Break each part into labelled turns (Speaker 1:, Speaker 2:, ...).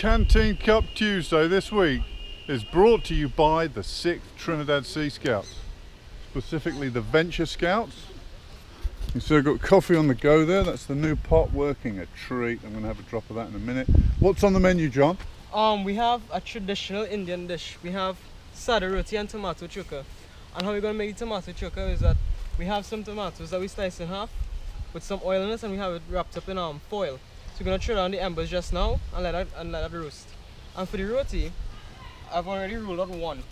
Speaker 1: Canteen Cup Tuesday this week is brought to you by the 6th Trinidad Sea Scouts, specifically the Venture Scouts. You see I've got coffee on the go there, that's the new pot working a treat. I'm going to have a drop of that in a minute. What's on the menu, John?
Speaker 2: Um, we have a traditional Indian dish. We have sada roti and tomato choka. And how we're gonna make the tomato choka is that we have some tomatoes that we slice in half with some oil in it and we have it wrapped up in um foil. So we're gonna throw on the embers just now and let it and let it roast. And for the roti, I've already rolled out one.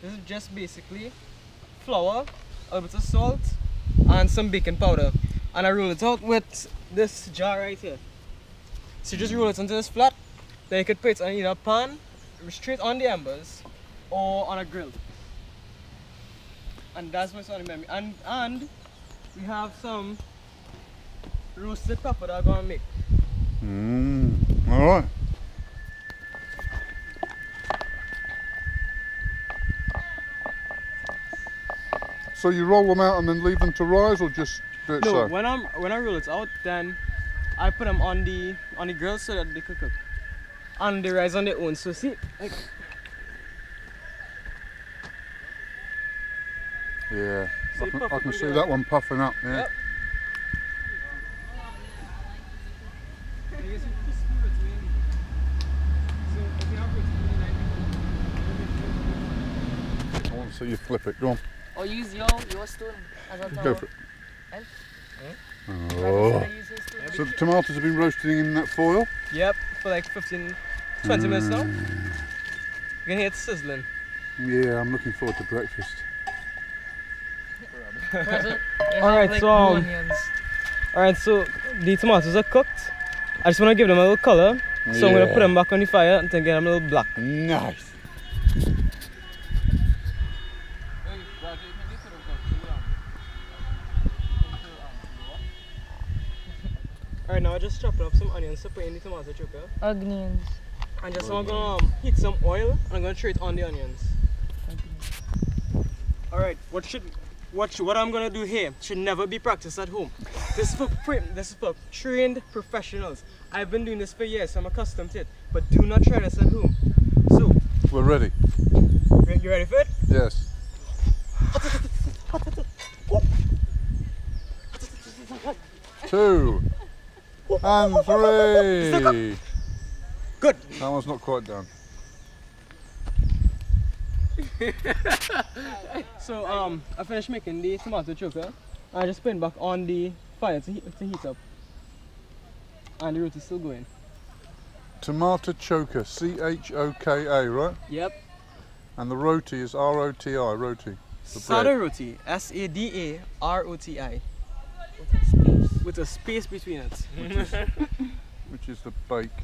Speaker 2: This is just basically flour, a bit of salt, and some baking powder. And I roll it out with this jar right here. So you just roll it into this flat then you could put it on either a pan, straight on the embers, or on a grill. And that's what's on the menu. And and we have some roasted pepper that I'm gonna make.
Speaker 1: Mmm, alright. So you roll them out and then leave them to rise or just do it
Speaker 2: No,
Speaker 1: so?
Speaker 2: when I'm when I roll it out, then I put them on the on the grill so that they could cook. And they rise on their own. So see, like
Speaker 1: Yeah, I can, I can see that one puffing up, yeah.
Speaker 2: Yep.
Speaker 1: I want to see you flip it, go on.
Speaker 3: Or use your your stone as a
Speaker 1: Go for it.
Speaker 3: And?
Speaker 1: Oh.
Speaker 3: Rather than use his stone.
Speaker 1: So the tomatoes have been roasting in that foil?
Speaker 2: Yep, for like 15, 20 minutes now.
Speaker 1: Mm.
Speaker 2: You can hear it sizzling.
Speaker 1: Yeah, I'm looking forward to breakfast.
Speaker 2: Alright,
Speaker 3: like,
Speaker 2: so, um. Alright, so the tomatoes are cooked. I just want to give them a little color. So I'm going to put them back on the fire until get them a little black.
Speaker 1: Nice.
Speaker 2: Alright, now I just chopping up some onions to put in the tomato choka.
Speaker 3: Onions.
Speaker 2: And just I'm going to um, heat some oil and I'm going to throw it on the onions. Alright, what should what what I'm gonna do here should never be practiced at home. This is for pre- this is for trained professionals. I've been doing this for years, so I'm accustomed to it. But do not try this at home. So,
Speaker 1: We're ready.
Speaker 2: re- you ready for it?
Speaker 1: Yes. Two. And three.
Speaker 2: Good.
Speaker 1: That one's not quite done.
Speaker 2: So um, I finished making the tomato choka. I just put it back on the fire to heat, to heat up. And the roti's still going.
Speaker 1: Tomato choka, C H O K A, right?
Speaker 2: Yep.
Speaker 1: And the roti is R O T I, roti. The
Speaker 2: Sada roti, S A D A R O T I, with a space between it.
Speaker 1: Which is the bike.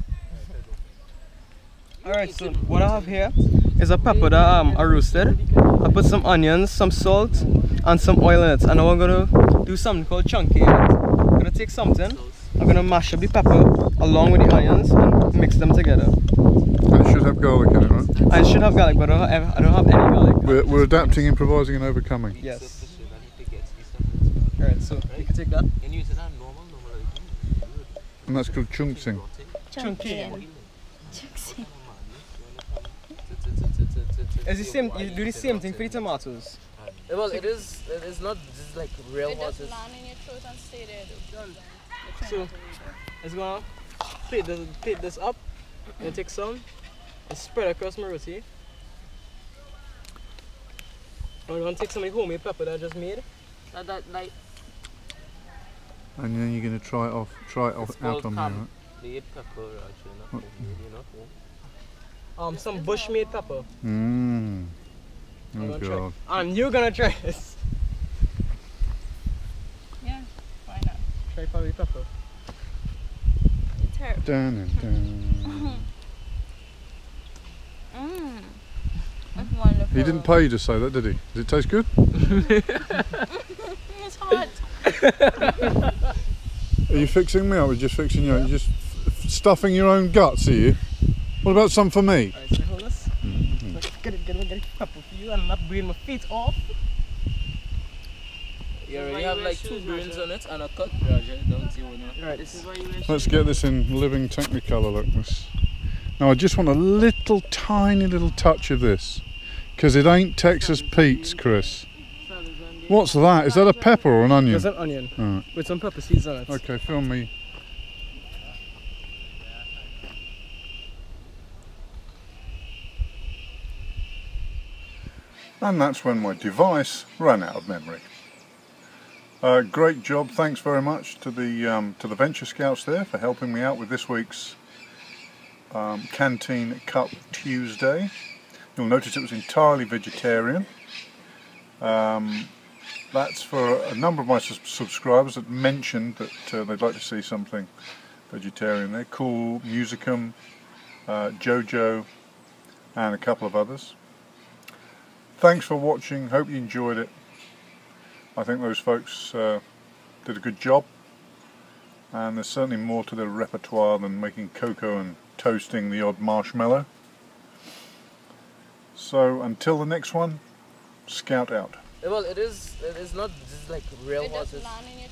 Speaker 2: Alright, so what I have here is a pepper that um, I roasted. I put some onions, some salt, and some oil in it. And now I'm gonna do something called chunky in it. I'm gonna take something, I'm gonna mash up the pepper along with the onions and mix them together.
Speaker 1: I should have garlic in it, right?
Speaker 2: I should have garlic, but I don't have, I don't have any garlic.
Speaker 1: We're, we're adapting, improvising, and overcoming.
Speaker 2: Yes. Alright, so you can take that.
Speaker 1: And that's called chunksing.
Speaker 2: Chunky. It's the same, you do the same thing for the tomatoes.
Speaker 3: Well, it is. It is not just like real
Speaker 4: It just land in your throat and stay there. though.
Speaker 2: So, it's gonna plate this, plate this up and take some and spread across my roti. I'm gonna take some of the homemade pepper that I just made.
Speaker 3: That, that like
Speaker 1: And then you're going to try it off, try it off,
Speaker 3: It's
Speaker 1: out on me,
Speaker 3: cam.
Speaker 1: right?
Speaker 5: They pepper actually, not homemade, you know.
Speaker 2: Um, some bushmade pepper.
Speaker 1: Mmm.
Speaker 2: I'm
Speaker 1: Oh
Speaker 2: gonna try.
Speaker 1: god.
Speaker 2: And you're gonna try this.
Speaker 4: Yeah, why not?
Speaker 2: Try probably pepper.
Speaker 4: Terrible.
Speaker 1: Dun, dun.
Speaker 4: Mmm. That's wonderful.
Speaker 1: He didn't pay you to say that, did he? Does it taste good?
Speaker 4: It's hot.
Speaker 1: Are you fixing me? I was just fixing you. You're just f- f- stuffing your own guts, are you? What about some for me?
Speaker 2: Alright, so hold this. Mm-hmm. Get it, get it, get it pepper for you and I'm not breathing my feet off.
Speaker 5: You already have like two grains on it and a cut. Raja, don't you wanna?
Speaker 2: Alright,
Speaker 3: this
Speaker 2: this
Speaker 3: is why you
Speaker 1: Let's get this in living Technicolor. Look, this Now I just want a little tiny little touch of this. Because it ain't Texas Pete's, Chris. What's that? Is that a pepper or an onion?
Speaker 2: It's an onion
Speaker 1: Alright.
Speaker 2: with some pepper seeds on it.
Speaker 1: Okay, film me. And that's when my device ran out of memory. Uh, great job, thanks very much to the um, to the Venture Scouts there for helping me out with this week's um, Canteen Cup Tuesday. You'll notice it was entirely vegetarian. Um, that's for a number of my subscribers that mentioned that uh, they'd like to see something vegetarian there. Cool, Musicum, uh, Jojo, and a couple of others. Thanks for watching. Hope you enjoyed it. I think those folks uh, did a good job, and there's certainly more to their repertoire than making cocoa and toasting the odd marshmallow. So until the next one, scout out.
Speaker 3: Well, it is. It is not just like real
Speaker 4: just
Speaker 3: horses.
Speaker 4: land in your